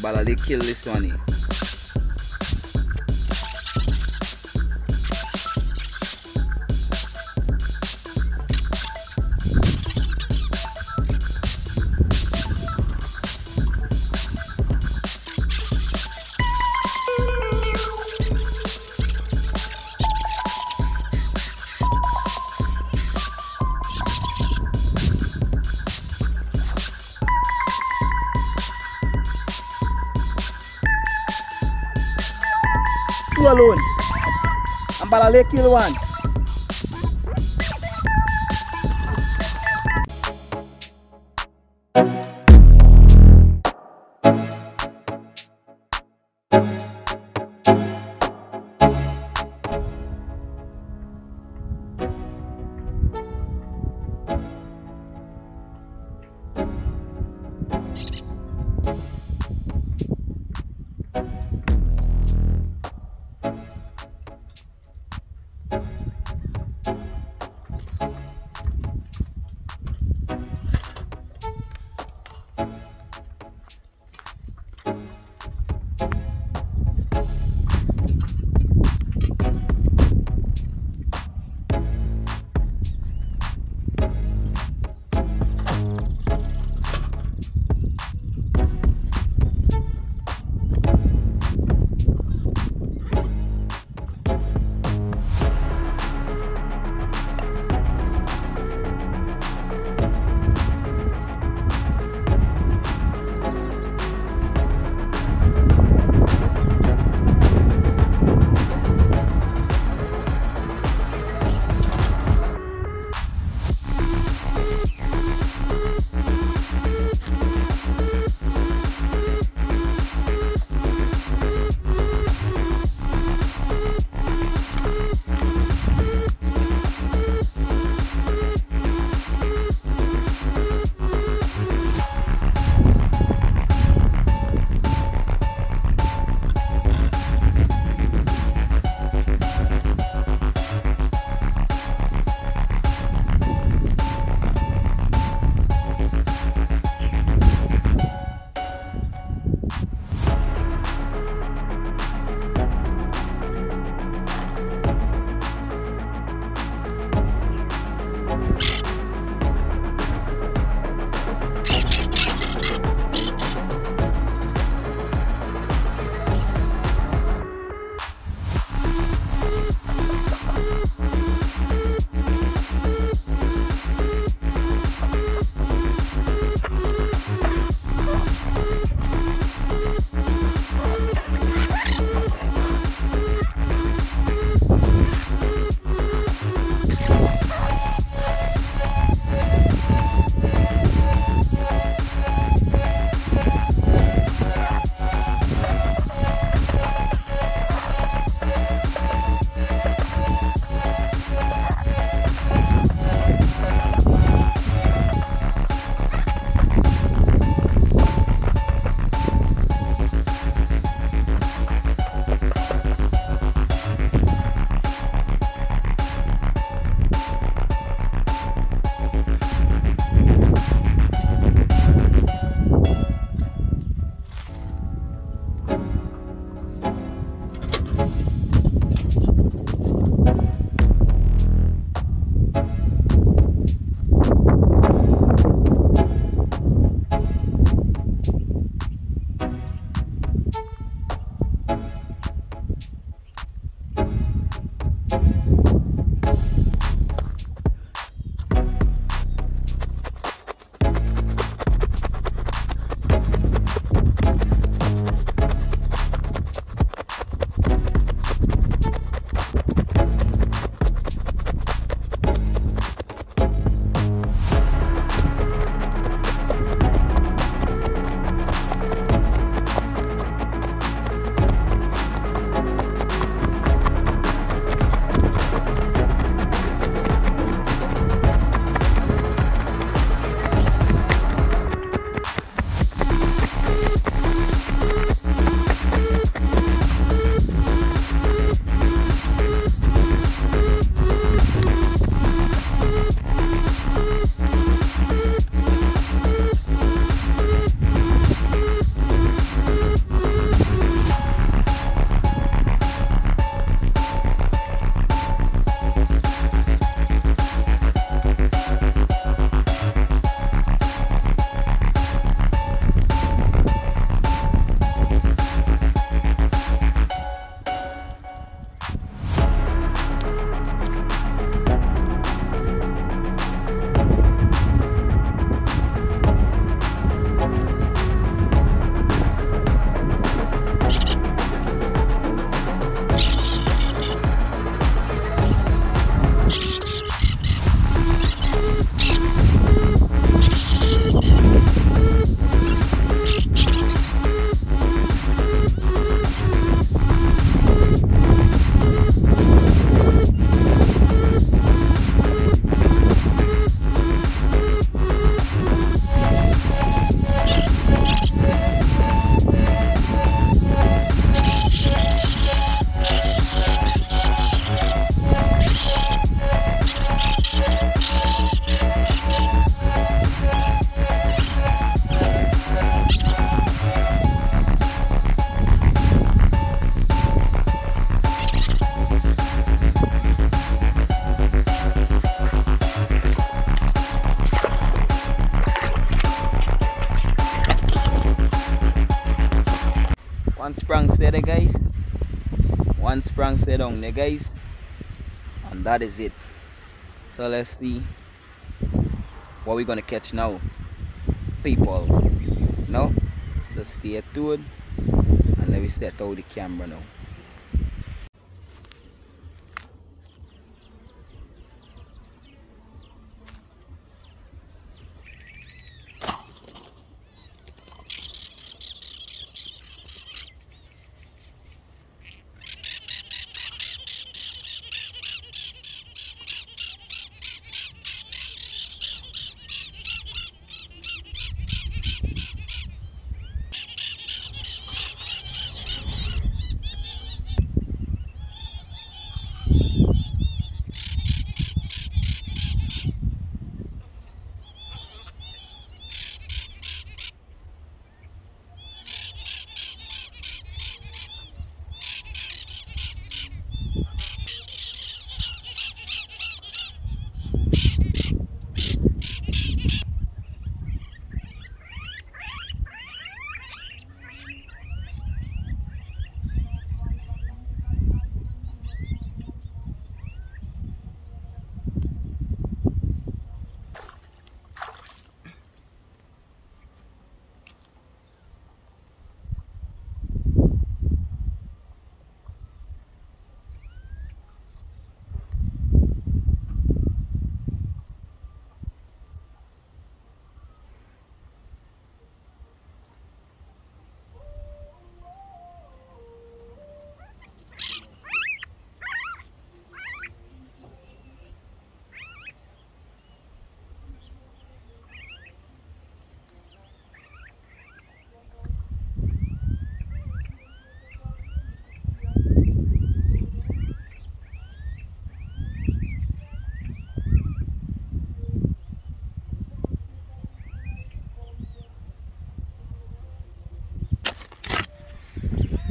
Balali kill this one alone. And Balale kill one. Guys. One sprang set down there guys. And that is it. So let's see what we're gonna catch now. People no so stay tuned and let me set out the camera now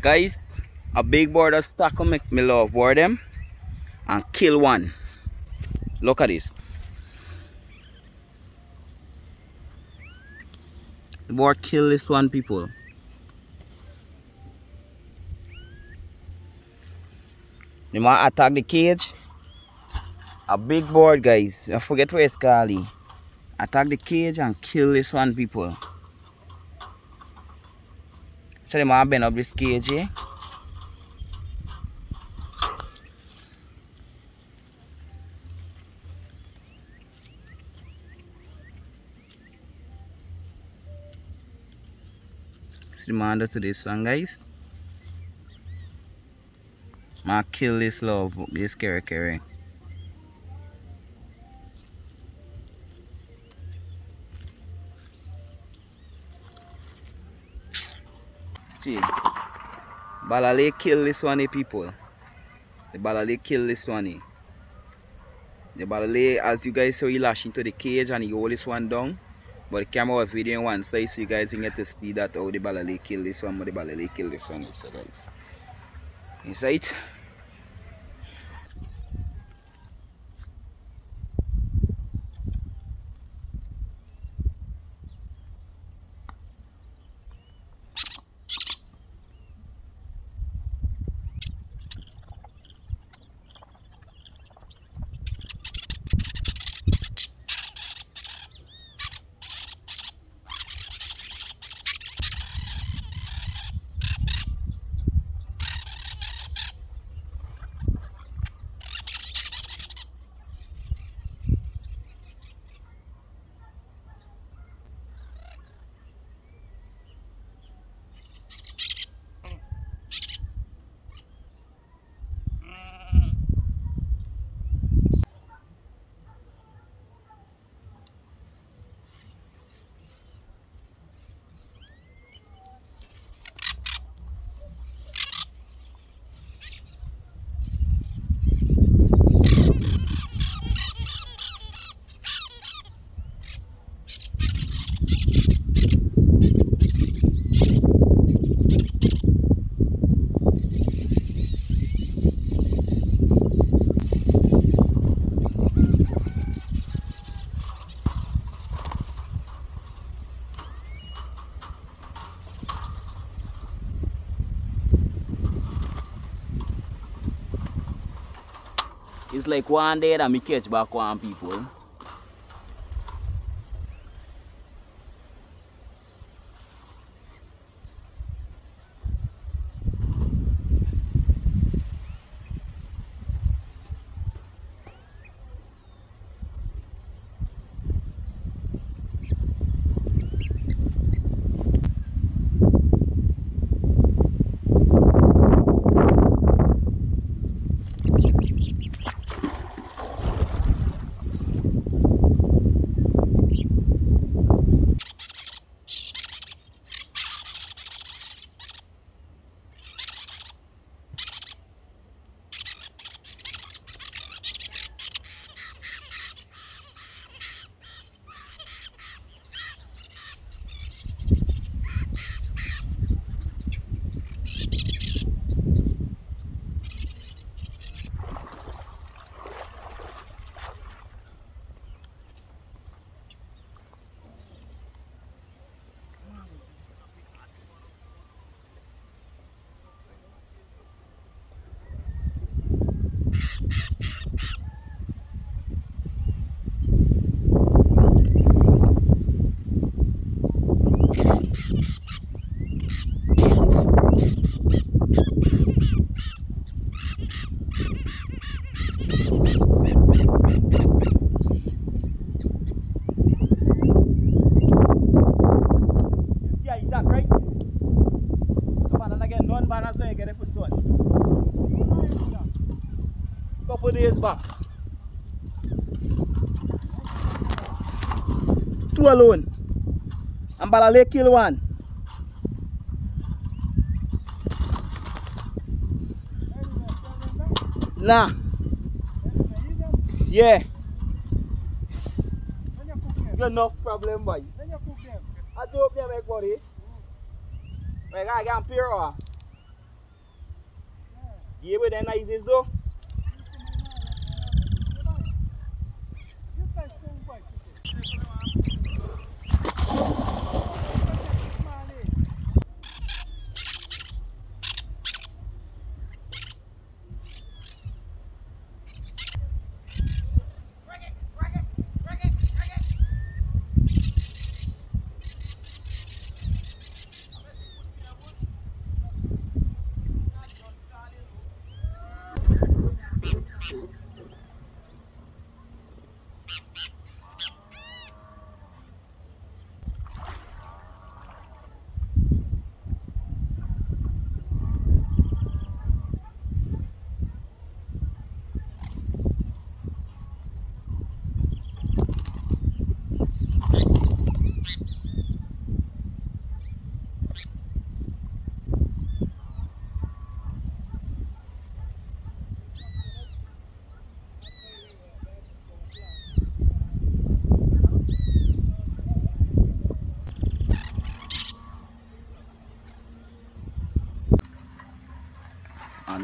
guys a big board of stock make me love board them and kill one. Look at this. The board kill this one people. They might attack the cage. A big board guys. I forget where it's called attack the cage and kill this one people so they might bend up this cage here. Reminder to this one guys. Ma kill this love, this carry carry. See, Balale kill this one, eh, people. The Balale kill this one. eh. The Balale, as you guys saw, he lash into the cage and he hold this one down. But the camera was video one side, so you guys can get to see that how the Balale kill this one, but the Balale kill this one, so guys. Inside. Like one day that me catch back one people. bạc Two alone. Ambalale kill one. Nah Yeah. You no problem, boy. I do hope them egg body Mwen ga gen pira wa Ye we den na izis do And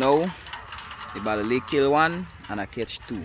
now, the Balale kill one and I catch two.